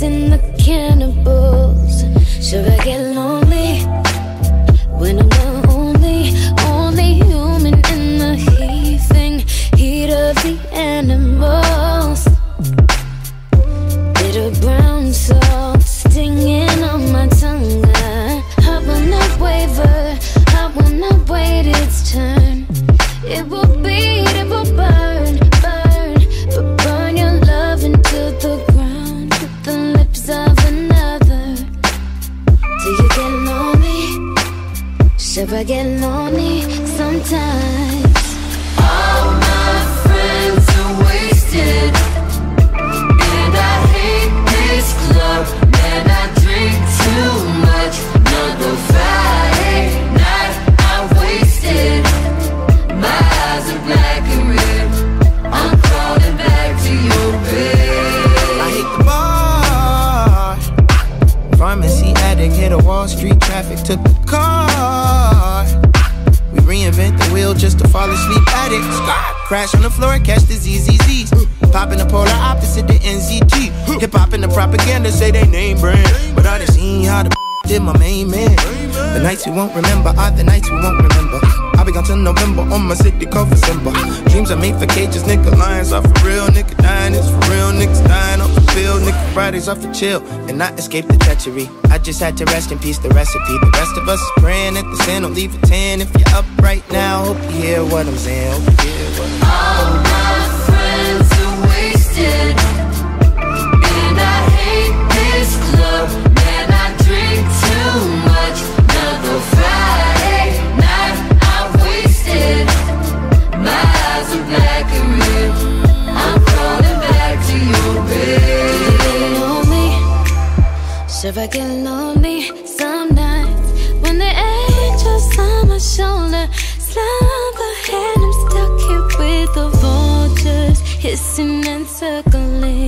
chasing the cannibals. Should I get lonely when I'm the only, only human in the heaving heat of the animals? Little brown soul. Should I get lonely sometimes? All my friends are wasted, and I hate this club. Man, I drink too much. Another Friday night, I'm wasted. My eyes are black and red. I'm crawling back to your bed. I hit the bar. Pharmacy addict, hit a Wall Street traffic, took the car. Fall asleep at it. Crash on the floor, catch the ZZZs. Pop in the polar opposite the NZT. Hip hop and the propaganda say they name brand. But I done seen how the did my main man. The nights we won't remember are the nights we won't remember. I'll be gone till November on my city called for Simba. Dreams are made for cages, nigga. Lions are for real, nigga. Dying is for real, Fridays off for chill and not escape the treachery. I just had to rest in peace, the recipe. The rest of us is praying at the sin, don't leave a 10. If you're up right now, hope you hear what I'm saying. Hope you hear what I'm All Should I get lonely some nights when the angels on my shoulder slumber and I'm stuck here with the vultures hissing and circling?